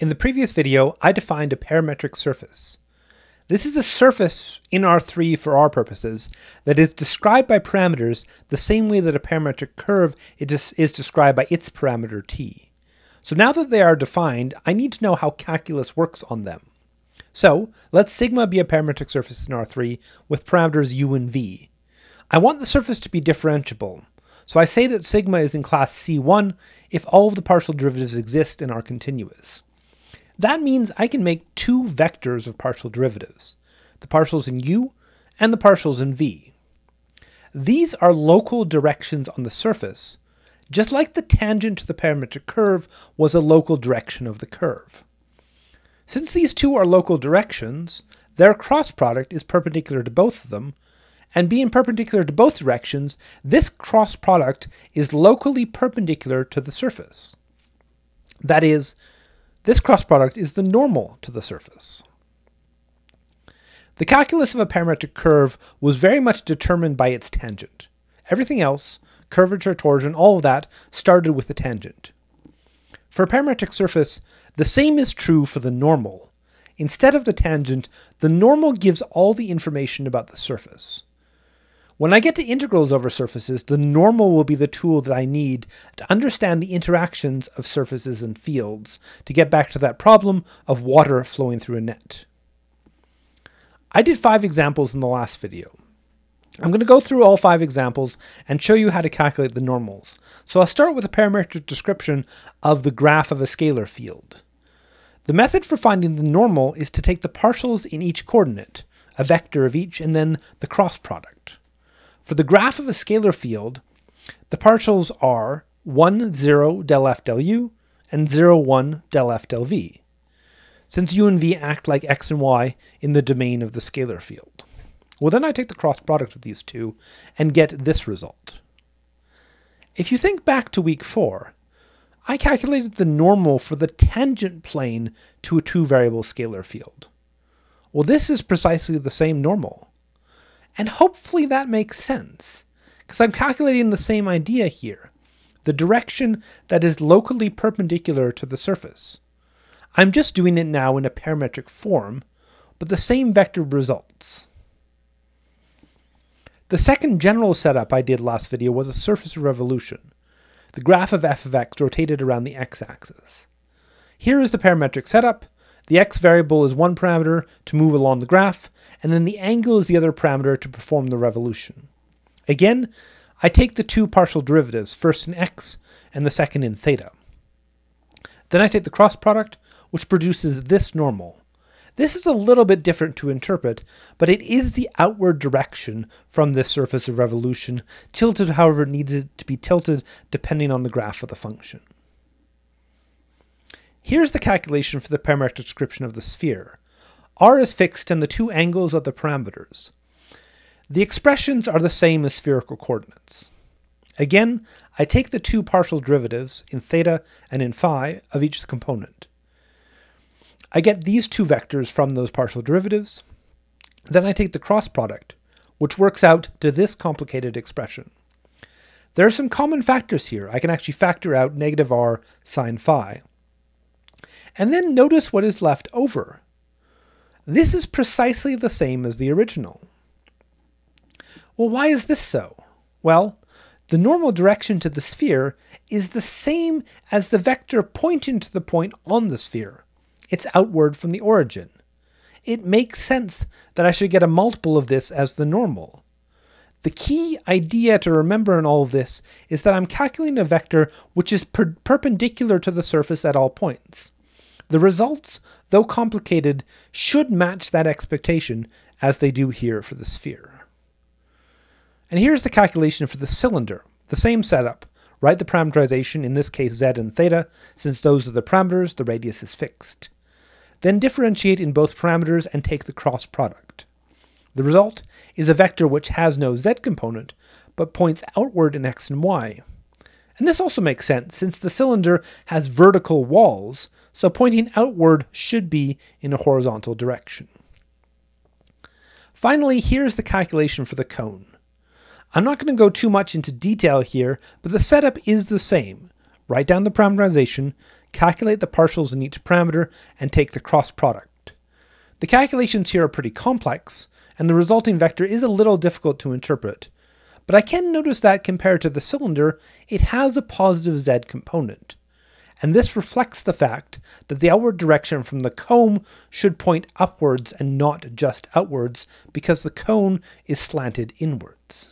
In the previous video, I defined a parametric surface. This is a surface in R3 for our purposes that is described by parameters the same way that a parametric curve is described by its parameter t. So now that they are defined, I need to know how calculus works on them. So let sigma be a parametric surface in R3 with parameters u and v. I want the surface to be differentiable, so I say that sigma is in class C1 if all of the partial derivatives exist and are continuous. That means I can make two vectors of partial derivatives, the partials in u and the partials in v. These are local directions on the surface, just like the tangent to the parametric curve was a local direction of the curve. Since these two are local directions, their cross product is perpendicular to both of them, and being perpendicular to both directions, this cross product is locally perpendicular to the surface. That is, this cross product is the normal to the surface. The calculus of a parametric curve was very much determined by its tangent. Everything else, curvature, torsion, all of that, started with the tangent. For a parametric surface, the same is true for the normal. Instead of the tangent, the normal gives all the information about the surface. When I get to integrals over surfaces, the normal will be the tool that I need to understand the interactions of surfaces and fields to get back to that problem of water flowing through a net. I did five examples in the last video. I'm going to go through all five examples and show you how to calculate the normals. So I'll start with a parametric description of the graph of a scalar field. The method for finding the normal is to take the partials in each coordinate, a vector of each, and then the cross product. For the graph of a scalar field, the partials are 1, 0 del f del u and 0, 1 del f del v, since u and v act like x and y in the domain of the scalar field. Well, then I take the cross product of these two and get this result. If you think back to week 4, I calculated the normal for the tangent plane to a two-variable scalar field. Well, this is precisely the same normal. And hopefully that makes sense, because I'm calculating the same idea here, the direction that is locally perpendicular to the surface. I'm just doing it now in a parametric form, but the same vector results. The second general setup I did last video was a surface revolution, the graph of f of x rotated around the x-axis. Here is the parametric setup, the x variable is one parameter to move along the graph, and then the angle is the other parameter to perform the revolution. Again, I take the two partial derivatives, first in x and the second in theta. Then I take the cross product, which produces this normal. This is a little bit different to interpret, but it is the outward direction from this surface of revolution, tilted however it needs it to be tilted depending on the graph of the function. Here's the calculation for the parametric description of the sphere. r is fixed and the two angles are the parameters. The expressions are the same as spherical coordinates. Again, I take the two partial derivatives, in theta and in phi, of each component. I get these two vectors from those partial derivatives. Then I take the cross product, which works out to this complicated expression. There are some common factors here. I can actually factor out negative r sine phi. And then notice what is left over. This is precisely the same as the original. Well, why is this so? Well, the normal direction to the sphere is the same as the vector pointing to the point on the sphere. It's outward from the origin. It makes sense that I should get a multiple of this as the normal. The key idea to remember in all of this is that I'm calculating a vector which is per perpendicular to the surface at all points. The results, though complicated, should match that expectation as they do here for the sphere. And here's the calculation for the cylinder, the same setup. Write the parameterization, in this case z and theta, since those are the parameters, the radius is fixed. Then differentiate in both parameters and take the cross product. The result is a vector which has no z component, but points outward in x and y. And this also makes sense, since the cylinder has vertical walls, so pointing outward should be in a horizontal direction. Finally, here's the calculation for the cone. I'm not going to go too much into detail here, but the setup is the same. Write down the parameterization, calculate the partials in each parameter, and take the cross product. The calculations here are pretty complex, and the resulting vector is a little difficult to interpret, but I can notice that compared to the cylinder, it has a positive z component. And this reflects the fact that the outward direction from the cone should point upwards and not just outwards because the cone is slanted inwards.